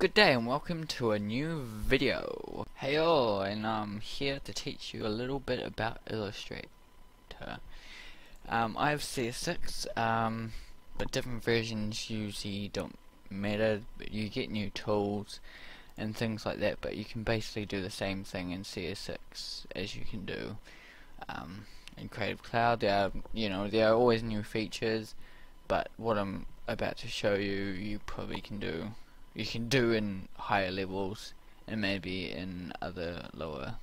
Good day and welcome to a new video. Hey all, and I'm here to teach you a little bit about Illustrator. Um, I have CS6, um, but different versions usually don't matter. You get new tools and things like that, but you can basically do the same thing in CS6 as you can do um, in Creative Cloud. There are, you know, there are always new features, but what I'm about to show you, you probably can do you can do in higher levels and maybe in other lower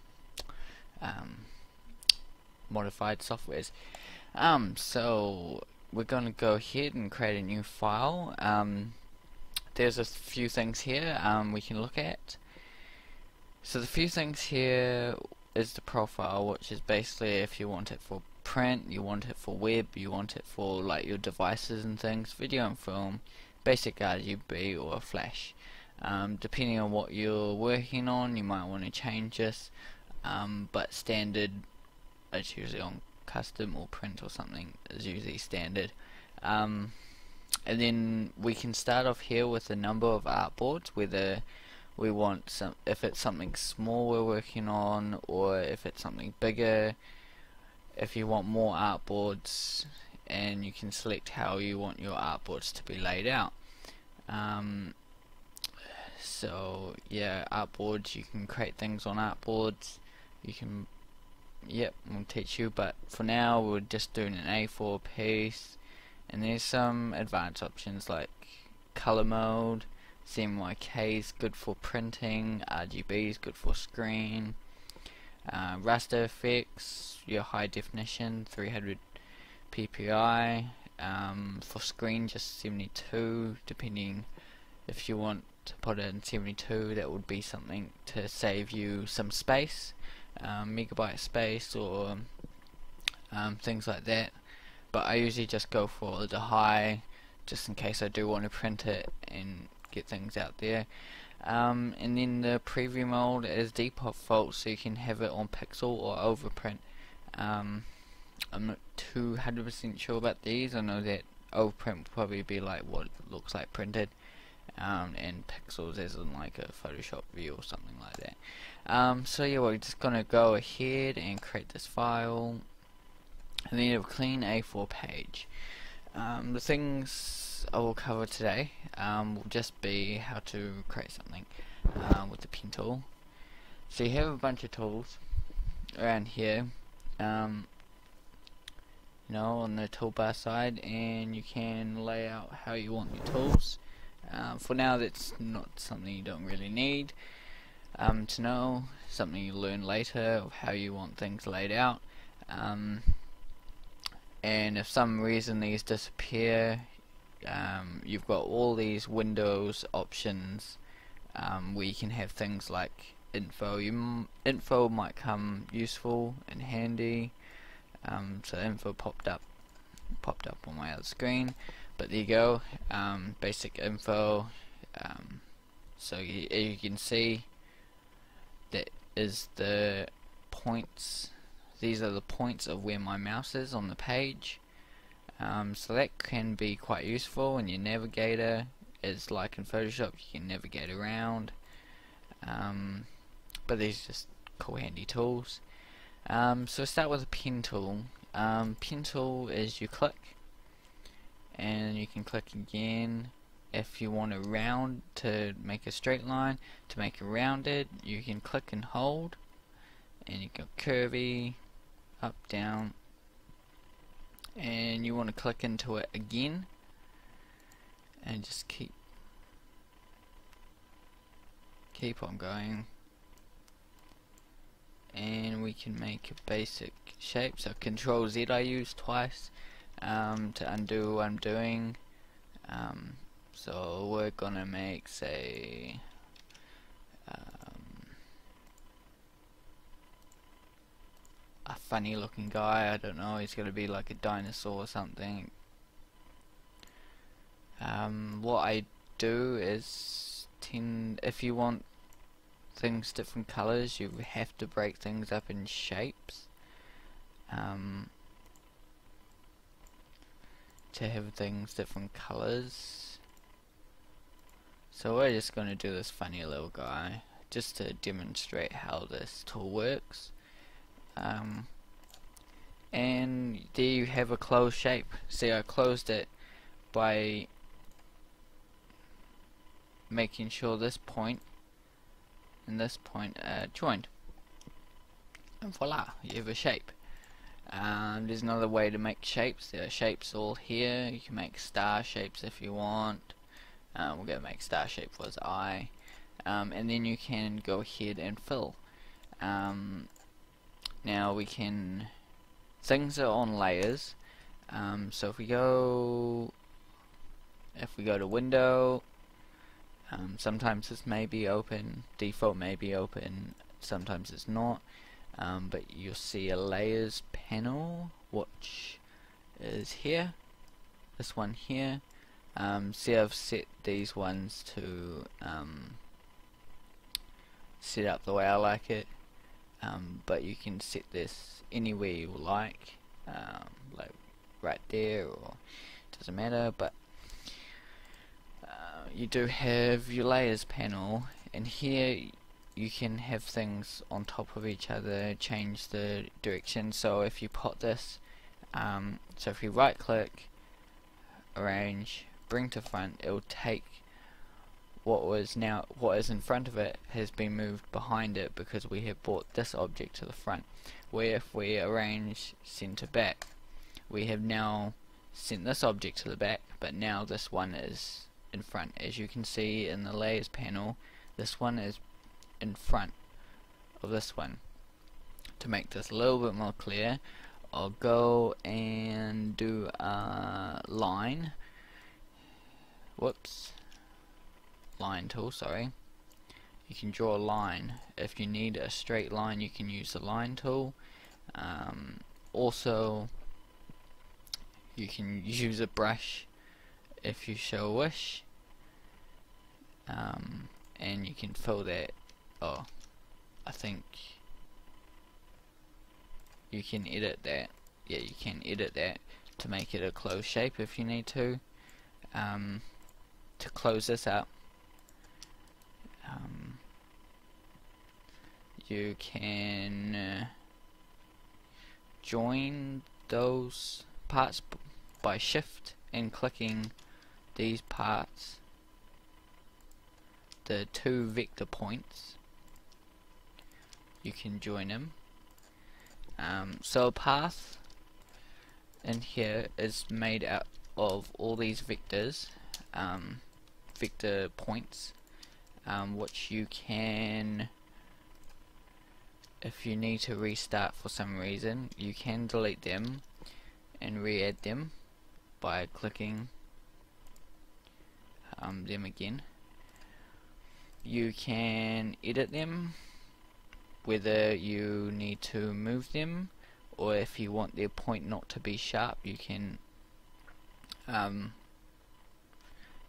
um, modified softwares. Um, so we're going to go ahead and create a new file. Um, there's a few things here um, we can look at. So the few things here is the profile, which is basically if you want it for print, you want it for web, you want it for like your devices and things, video and film, basic RGB or a Flash. Um, depending on what you're working on, you might want to change this, um, but standard, it's usually on custom or print or something, is usually standard. Um, and then we can start off here with a number of artboards, whether we want some, if it's something small we're working on, or if it's something bigger, if you want more artboards, and you can select how you want your artboards to be laid out. Um, so yeah, artboards, you can create things on artboards. You can, yep, we'll teach you. But for now, we're just doing an A4 piece, and there's some advanced options like color mode. CMYK is good for printing. RGB is good for screen. Uh, raster effects, your high definition, 300 ppi um, for screen just 72 depending if you want to put it in 72 that would be something to save you some space um, megabyte space or um, things like that. But I usually just go for the high just in case I do want to print it and get things out there. Um, and then the preview mode is default so you can have it on pixel or overprint. Um, I'm not too 100% sure about these. I know that overprint will probably be like what it looks like printed, um, and pixels as in like a Photoshop view or something like that. Um, so yeah, we're just gonna go ahead and create this file, and then a clean A4 page. Um, the things I will cover today um, will just be how to create something um, with the pen tool. So you have a bunch of tools around here. Um, you know, on the toolbar side, and you can lay out how you want your tools. Um, for now, that's not something you don't really need um, to know. Something you learn later of how you want things laid out. Um, and if some reason these disappear, um, you've got all these Windows options um, where you can have things like info. You info might come useful and handy. Um, so info popped up popped up on my other screen. But there you go. Um, basic info. Um, so you, you can see that is the points. These are the points of where my mouse is on the page. Um, so that can be quite useful in your navigator. Is like in Photoshop you can navigate around. Um, but these are just cool handy tools um, so start with a pen tool. Um, tool is you click, and you can click again. If you want a round to make a straight line, to make it rounded, you can click and hold, and you go curvy, up, down, and you want to click into it again, and just keep keep on going and we can make a basic shape. So control Z I use twice um, to undo what I'm doing. Um, so we're gonna make say um, a funny looking guy. I don't know he's gonna be like a dinosaur or something. Um, what I do is tend if you want things different colors you have to break things up in shapes um, to have things different colors So we're just going to do this funny little guy just to demonstrate how this tool works. Um, and there you have a closed shape. See I closed it by making sure this point and this point are joined. And voila, you have a shape. Um, there's another way to make shapes. There are shapes all here. You can make star shapes if you want. Um, we're going to make star shape for his eye. Um, and then you can go ahead and fill. Um, now we can... Things are on layers. Um, so if we go... If we go to window, um, sometimes this may be open, default may be open, sometimes it's not. Um, but you'll see a layers panel which is here this one here um, see I've set these ones to um, set up the way I like it um, but you can set this anywhere you like um, like right there or doesn't matter but you do have your layers panel and here you can have things on top of each other change the direction. So if you put this um, so if you right click arrange bring to front it will take what was now what is in front of it has been moved behind it because we have brought this object to the front. Where if we arrange send to back we have now sent this object to the back but now this one is in front as you can see in the layers panel this one is in front of this one. To make this a little bit more clear, I'll go and do a line. Whoops. Line tool, sorry. You can draw a line. If you need a straight line, you can use the line tool. Um, also, you can use a brush if you so wish. Um, and you can fill that oh I think you can edit that. Yeah you can edit that to make it a closed shape if you need to. Um, to close this up. Um, you can uh, join those parts by shift and clicking these parts the two vector points you can join them. Um, so a path in here is made out of all these vectors, um, vector points, um, which you can, if you need to restart for some reason, you can delete them and re-add them by clicking um, them again. You can edit them whether you need to move them or if you want their point not to be sharp you can um,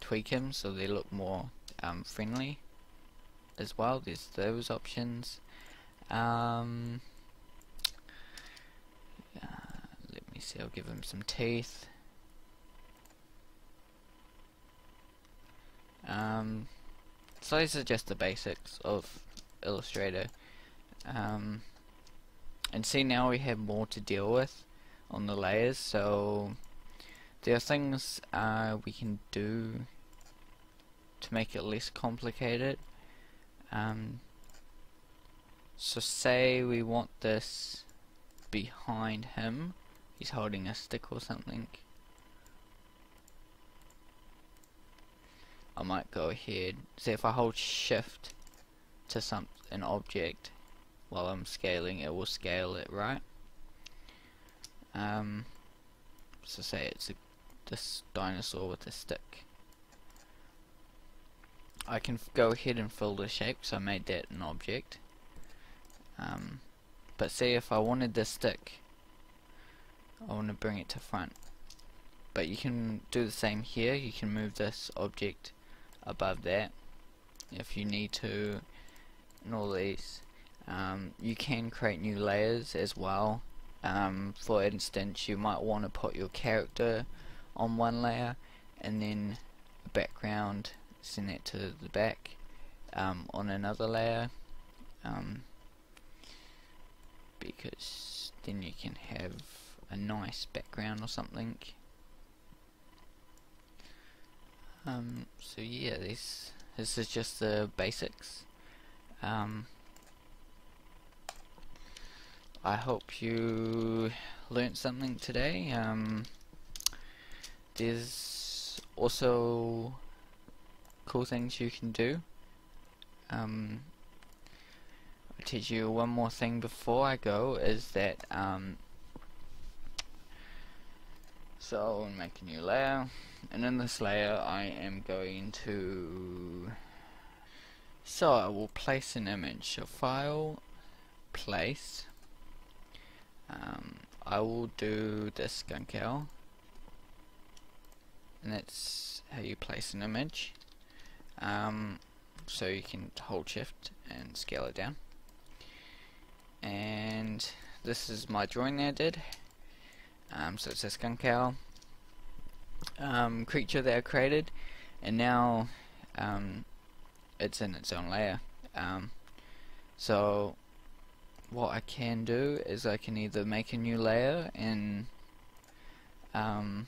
tweak them so they look more um, friendly as well. There's those options. Um, uh, let me see I'll give them some teeth. Um, so these are just the basics of Illustrator. Um, and see now we have more to deal with on the layers so there are things uh, we can do to make it less complicated. Um, so say we want this behind him. He's holding a stick or something I might go ahead. Say if I hold shift to some an object while I'm scaling it will scale it right? Um, so say it's a, this dinosaur with a stick. I can go ahead and fill the shape so I made that an object. Um, but say if I wanted the stick I want to bring it to front. But you can do the same here. You can move this object above that if you need to and all these um, you can create new layers as well. Um, for instance, you might want to put your character on one layer and then a background send that to the back um, on another layer um, because then you can have a nice background or something um, so yeah this this is just the basics. Um, I hope you learned something today. Um, there's also cool things you can do. Um, I'll teach you one more thing before I go is that um, so make a new layer and in this layer I am going to so I will place an image. So file place um, I will do this skunk owl and that's how you place an image. Um, so you can hold shift and scale it down. And this is my drawing that I did. Um, so it's a skunk owl um, creature that I created and now um, it's in its own layer. Um, so what I can do is I can either make a new layer and um,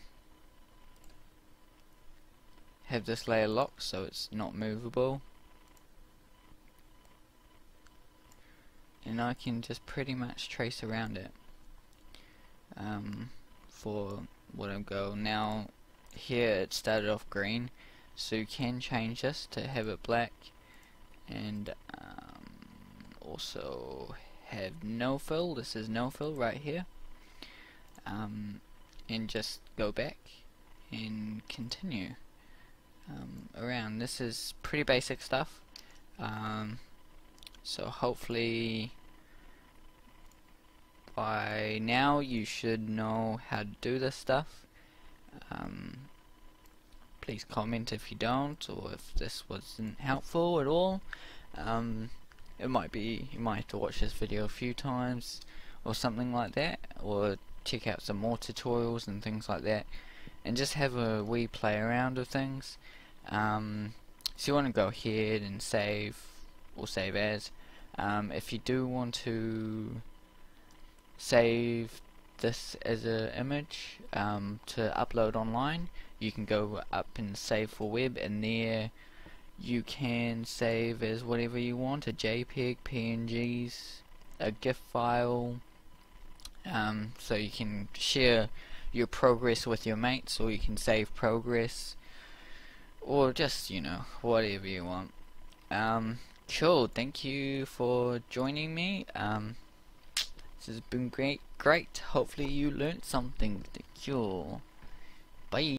have this layer locked so it's not movable. And I can just pretty much trace around it um, for what I'm go now here it started off green so you can change this to have it black and um, also have no fill. This is no fill right here. Um, and just go back and continue um, around. This is pretty basic stuff. Um, so hopefully by now you should know how to do this stuff um, please comment if you don't or if this wasn't helpful at all. Um, it might be you might have to watch this video a few times or something like that or check out some more tutorials and things like that and just have a wee play around with things. Um, so you want to go ahead and save or save as um, if you do want to save this as an image um, to upload online. You can go up and save for web and there you can save as whatever you want a JPEG, PNGs, a GIF file um, so you can share your progress with your mates or you can save progress or just you know whatever you want. Um, cool thank you for joining me. Um, this has been great great. Hopefully you learned something cool bye